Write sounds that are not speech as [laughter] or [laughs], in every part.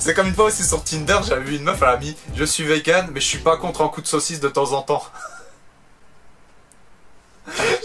C'est comme une fois aussi sur Tinder, j'avais vu une meuf, elle a mis Je suis vegan, mais je suis pas contre un coup de saucisse de temps en temps.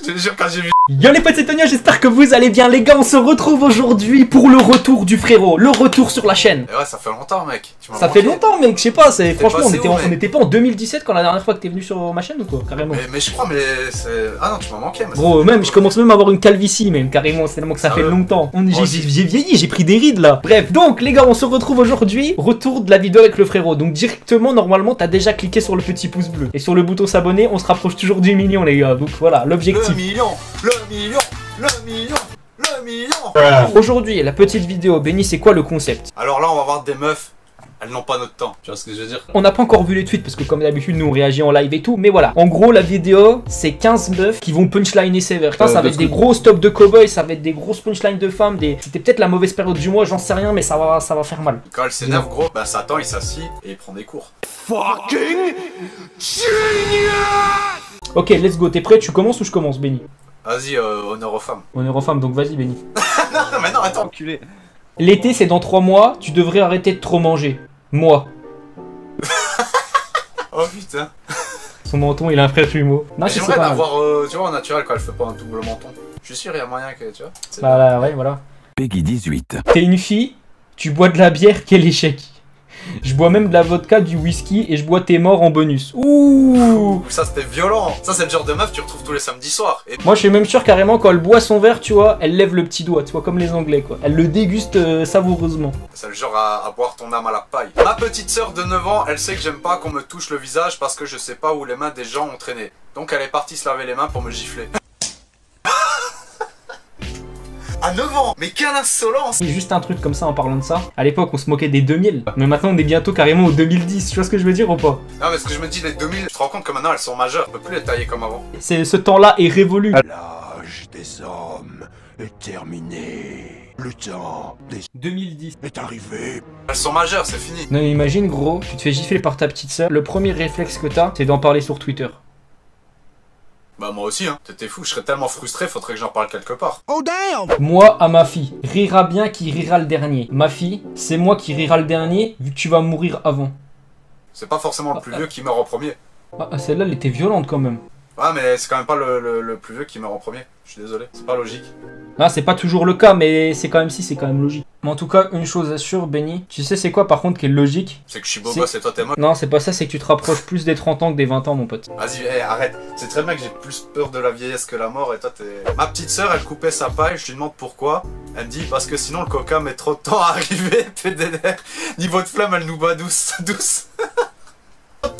Je te jure, quand j'ai vu. Yo les potes, c'est Tonya, j'espère que vous allez bien les gars, on se retrouve aujourd'hui pour le retour du frérot, le retour sur la chaîne. Eh ouais, ça fait longtemps, mec. Tu Ça manqué. fait longtemps mec, je sais pas, c'est franchement on était, où, en- mec on était pas en 2017 quand la dernière fois que t'es venu sur ma chaîne ou quoi, carrément. Mais, mais je crois, mais c'est. Ah non, tu m'as manqué. fait même, je commence même à avoir une calvitie, même, carrément, c'est tellement que ça fait Sérieux longtemps. On- J'ai vieilli, j'ai pris des rides là. Bref, donc les gars, on se retrouve aujourd'hui, retour de la vidéo avec le frérot. Donc directement, normalement, t'as déjà cliqué sur le petit pouce bleu. Et sur le bouton s'abonner, on se rapproche toujours du million, les gars. Donc voilà, l'objectif. Million, le million, le million, le million. Aujourd'hui, la petite vidéo, Benny, c'est quoi le concept? Alors là, on va voir des meufs. Elles n'ont pas notre temps. Tu vois ce que je veux dire? On n'a pas encore vu les tweets parce que comme d'habitude nous on réagit en live et tout mais voilà en gros la vidéo c'est 15 meufs qui vont punchliner sévère Putain, Euh, ça va être des gros stops de cowboys ça va être des grosses punchlines de femmes des... c'était peut-être la mauvaise période du mois j'en sais rien mais ça va, ça va faire mal Quand elle s'énerve, gros, bah Satan il s'assit et il prend des cours. Ok let's go t'es prêt? Tu commences ou je commence Benny? Vas-y, euh, honneur aux femmes. On est en femme donc vas-y Benny [laughs] non, mais non, attends. Enculé. L'été c'est dans 3 mois tu devrais arrêter de trop manger Moi [laughs] Oh putain. son menton il a un frère jumeau Non je sais J'aimerais pas l'avoir, euh, tu vois, en naturel quand elle fait pas un double menton. Je suis sûr, il y a moyen que, tu vois. Bah là ouais voilà Peggy 18. T'es une fille, tu bois de la bière, quel échec. Je bois même de la vodka, du whisky et je bois tes morts en bonus. Ouh Ça c'était violent. Ça c'est le genre de meuf que tu retrouves tous les samedis soirs. Et Moi je suis même sûr carrément quand elle boit son verre, tu vois, elle lève le petit doigt, tu vois, comme les anglais quoi. Elle le déguste euh, savoureusement. c'est le genre à, à boire ton âme à la paille. Ma petite sœur de 9 ans, elle sait que j'aime pas qu'on me touche le visage parce que je sais pas où les mains des gens ont traîné. Donc elle est partie se laver les mains pour me gifler. À 9 ans Mais quelle insolence C'est juste un truc comme ça en parlant de ça. À l'époque on se moquait des 2000, mais maintenant on est bientôt carrément au 2010, tu vois ce que je veux dire ou pas? Non mais ce que je me dis, les 2000, je te rends compte que maintenant elles sont majeures. Je peux plus les tailler comme avant. C'est Ce temps-là est révolu. L'âge des hommes est terminé. Le temps des 2010. est arrivé. Elles sont majeures, c'est fini. Non imagine gros, tu te fais gifler par ta petite sœur, le premier réflexe que t'as, c'est d'en parler sur Twitter. Bah moi aussi, hein. T'étais fou, je serais tellement frustré, faudrait que j'en parle quelque part. Oh damn! Moi à ma fille, rira bien qui rira le dernier. Ma fille, c'est moi qui rira le dernier vu que tu vas mourir avant. C'est pas forcément le plus vieux qui meurt en premier. Ah, celle-là elle était violente quand même. Ouais, mais c'est quand même pas le, le- le plus vieux qui meurt en premier. Je suis désolé, c'est pas logique. Ah, c'est pas toujours le cas, mais c'est quand même si, c'est quand même logique. Mais en tout cas, une chose assure, Benny, tu sais c'est quoi par contre qui est logique? C'est que je suis beau C'est- gosse et toi t'es moche. Non, c'est pas ça, c'est que tu te rapproches plus des 30 ans que des 20 ans, mon pote. Vas-y, arrête. C'est très bien que j'ai plus peur de la vieillesse que la mort et toi t'es. Ma petite sœur, elle coupait sa paille, je lui demande pourquoi. Elle me dit parce que sinon le coca met trop de temps à [laughs] arriver, PDR. Niveau de flamme, elle nous bat douce, [laughs] douce.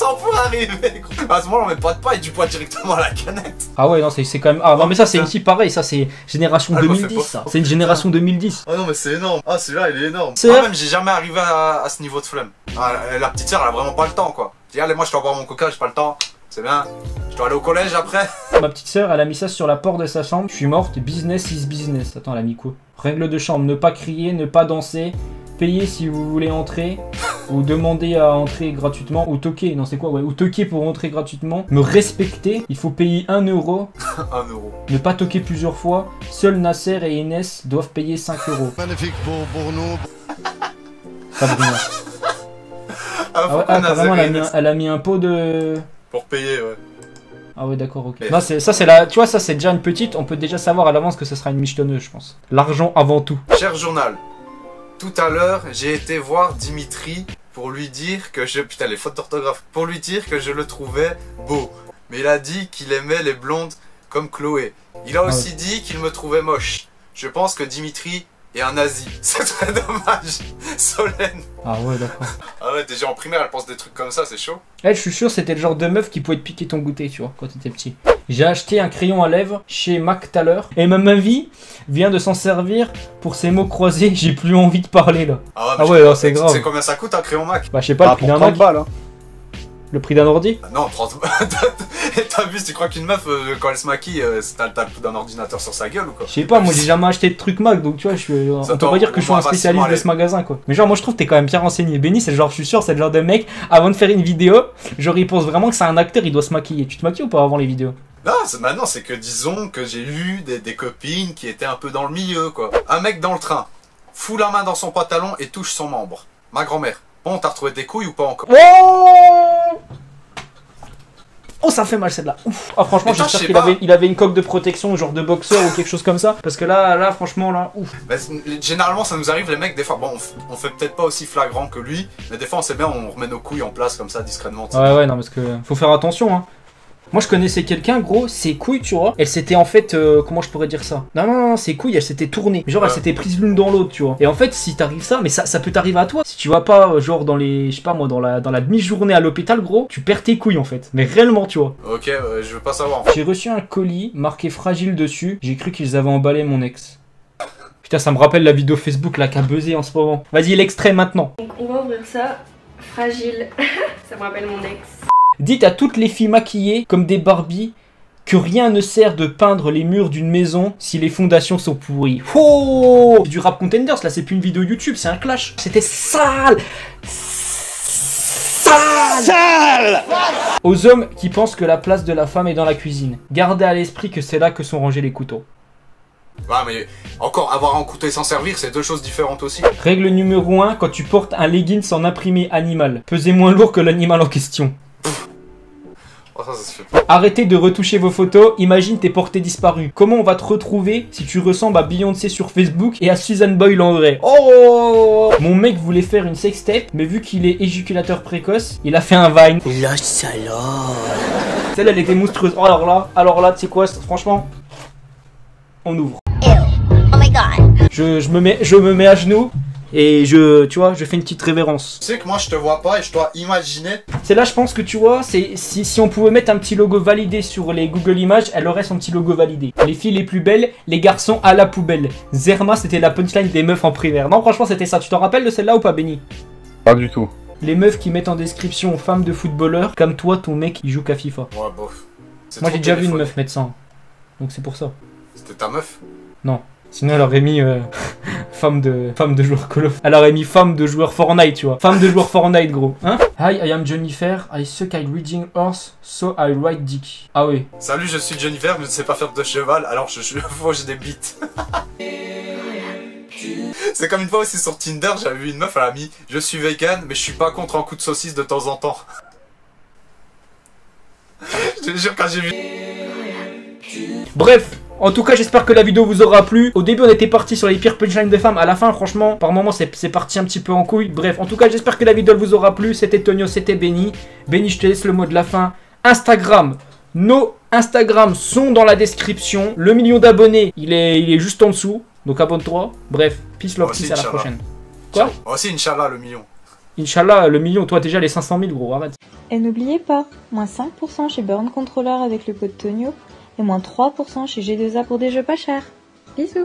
Temps pour arriver. À ce moment-là, on met pas de paille, tu bois directement à la canette. Ah ouais, non, c'est quand même. Ah non, mais ça, c'est ici pareil, ça, c'est génération Ah, elle me fait 2010, pas. ça. C'est une génération 2010. Oh non, mais c'est énorme. Ah, celui-là, il est énorme. C'est Ah, même, j'ai jamais arrivé à, à ce niveau de flemme. Ah, la, la petite sœur, elle a vraiment pas le temps, quoi. Dis, allez, moi, je dois boire mon coca, j'ai pas le temps. C'est bien. Je dois aller au collège après. [laughs] Ma petite sœur, elle a mis ça sur la porte de sa chambre. Je suis morte, business is business. Attends, elle a mis quoi? Règle de chambre, ne pas crier, ne pas danser, payer si vous voulez entrer, ou demander à entrer gratuitement, ou toquer, non c'est quoi Ouais, ou toquer pour entrer gratuitement, me respecter, il faut payer 1 euro, [laughs] Un euro. ne pas toquer plusieurs fois, seul Nasser et Inès doivent payer 5 euros. Magnifique pour, pour nous. Sabrina. Ah, Ah ouais, ah, carrément, elle a, mis un, elle a mis un pot de... Pour payer, ouais. Ah ouais d'accord ok. Non ça c'est la tu vois ça c'est déjà une petite on peut déjà savoir à l'avance que ce sera une michetonneuse je pense. L'argent avant tout. Cher journal, tout à l'heure, j'ai été voir Dimitri pour lui dire que je. Putain, les fautes d'orthographe. Pour lui dire que je le trouvais beau. Mais il a dit qu'il aimait les blondes comme Chloé. Il a Ah aussi dit qu'il me trouvait moche. Je pense que Dimitri est un nazi. [laughs] C'est très dommage. Solène. Ah ouais d'accord. Ah ouais, déjà en primaire, elle pense des trucs comme ça, c'est chaud. Elle, je suis sûr, c'était le genre de meuf qui pouvait te piquer ton goûter, tu vois, quand t'étais petit. J'ai acheté un crayon à lèvres chez Mac tout à l'heure, et même ma vie vient de s'en servir pour ces mots croisés. [laughs] J'ai plus envie de parler là. Ah Ah ouais, non, c'est tu grave. sais combien ça coûte un crayon Mac Bah, je sais pas, Ah, le prix pour d'un 30 Mac, balles, hein. le prix d'un ordi? Ah Non, 30 [laughs] Et t'as vu, tu crois qu'une meuf, euh, quand elle se maquille, euh, c'est- t'as le d'un ordinateur sur sa gueule ou quoi? Je sais pas, moi j'ai jamais acheté de trucs Mac, donc tu vois, je suis, on Ça peut pas dire que je suis un spécialiste de ce magasin quoi. Mais genre, moi je trouve que t'es quand même bien renseigné. Benny, c'est le genre, je suis sûr, c'est le genre de mec, avant de faire une vidéo, genre il pense vraiment que c'est un acteur, il doit se maquiller. Tu te maquilles ou pas avant les vidéos? Non, maintenant c'est que disons que j'ai eu des, des copines qui étaient un peu dans le milieu quoi. Un mec dans le train fout la main dans son pantalon et touche son membre. Ma grand-mère. Bon, t'as retrouvé tes couilles ou pas encore? Oh Oh, ça fait mal celle-là. Ah, franchement, j'espère qu'il avait, il avait une coque de protection, genre de boxeur ou quelque chose comme ça. Parce que là, là, franchement, là, ouf. Bah, Généralement, ça nous arrive, les mecs, des fois. Bon, on, on fait peut-être pas aussi flagrant que lui, mais des fois, on sait bien, on remet nos couilles en place comme ça, discrètement. Ouais, ouais, non, parce que faut faire attention, hein. Moi, je connaissais quelqu'un, gros, ses couilles, tu vois, elles s'étaient en fait, euh, comment je pourrais dire ça? Non, non, non, ses couilles, elles s'étaient tournées. Genre, elles Ouais. s'étaient prises l'une dans l'autre, tu vois. Et en fait, si t'arrives ça, mais ça, ça peut t'arriver à toi. Si tu vas pas, euh, genre, dans les, je sais pas moi, dans la, dans la demi-journée à l'hôpital, gros, tu perds tes couilles, en fait. Mais réellement, tu vois. Ok, euh, je veux pas savoir. J'ai reçu un colis marqué fragile dessus. J'ai cru qu'ils avaient emballé mon ex. Putain, ça me rappelle la vidéo Facebook là qui a buzzé en ce moment. Vas-y, l'extrait maintenant. Donc on va ouvrir ça. Fragile. [laughs] ça me rappelle mon ex. Dites à toutes les filles maquillées comme des Barbies que rien ne sert de peindre les murs d'une maison si les fondations sont pourries. Oh C'est du rap contenders là, c'est plus une vidéo YouTube, c'est un clash. C'était sale Sale Aux hommes qui pensent que la place de la femme est dans la cuisine, gardez à l'esprit que c'est là que sont rangés les couteaux. Ouais, mais encore, avoir un couteau et s'en servir, c'est deux choses différentes aussi. Règle numéro 1, quand tu portes un leggings en imprimé animal, pesez moins lourd que l'animal en question. Oh, ça, ça se fait pas. Arrêtez de retoucher vos photos, imagine t'es porté disparu. Comment on va te retrouver si tu ressembles à Beyoncé sur Facebook et à Susan Boyle en vrai? Oh Mon mec voulait faire une sextape, mais vu qu'il est éjaculateur précoce, il a fait un Vine. La salope Celle-là, elle était monstrueuse. Oh, alors là, alors là, tu sais quoi, c'est- franchement, on ouvre. Oh my god. Je, je me mets, je me mets à genoux et je, tu vois, je fais une petite révérence. Tu sais que moi, je te vois pas et je dois imaginer. C'est là, je pense que tu vois, c'est si, si on pouvait mettre un petit logo validé sur les Google Images, elle aurait son petit logo validé. Les filles les plus belles, les garçons à la poubelle. Zerma, c'était la punchline des meufs en primaire. Non, franchement, c'était ça. Tu t'en rappelles de celle-là ou pas, Benny? Pas du tout. Les meufs qui mettent en description femmes de footballeurs, comme toi, ton mec, il joue qu'à FIFA. Ouais, bof. Moi, j'ai déjà vu une meuf mettre ça. hein. Donc c'est pour ça. C'était ta meuf? Sinon, elle aurait mis euh, femme de femme de joueur Call of. Elle aurait mis femme de joueur Fortnite, tu vois. Femme de joueur Fortnite, gros. Hein? Hi, I am Jennifer. I suck at reading horse, so I ride dick. Ah oui. Salut, je suis Jennifer, mais je ne sais pas faire de cheval, alors je, je fauche des bites. [laughs] C'est comme une fois aussi sur Tinder, j'avais vu une meuf, elle a mis Je suis vegan, mais je suis pas contre un coup de saucisse de temps en temps. [laughs] je te jure, quand j'ai vu. Bref, en tout cas, j'espère que la vidéo vous aura plu. Au début, on était parti sur les pires punchlines de femmes. À la fin, franchement, par moments, c'est parti un petit peu en couille. Bref, en tout cas, j'espère que la vidéo vous aura plu. C'était Tonio, c'était Benny. Benny, je te laisse le mot de la fin. Instagram. Nos Instagram sont dans la description. Le million d'abonnés, il est, il est juste en dessous. Donc abonne-toi. Bref, peace love, aussi, peace, à la prochaine. Quoi Moi aussi, Inch'Allah, le million. Inch'Allah, le million, toi déjà les 500 000, gros, arrête. Et n'oubliez pas, moins 5% chez Burn Controller avec le code Tonio et moins 3% chez G2A pour des jeux pas chers. Bisous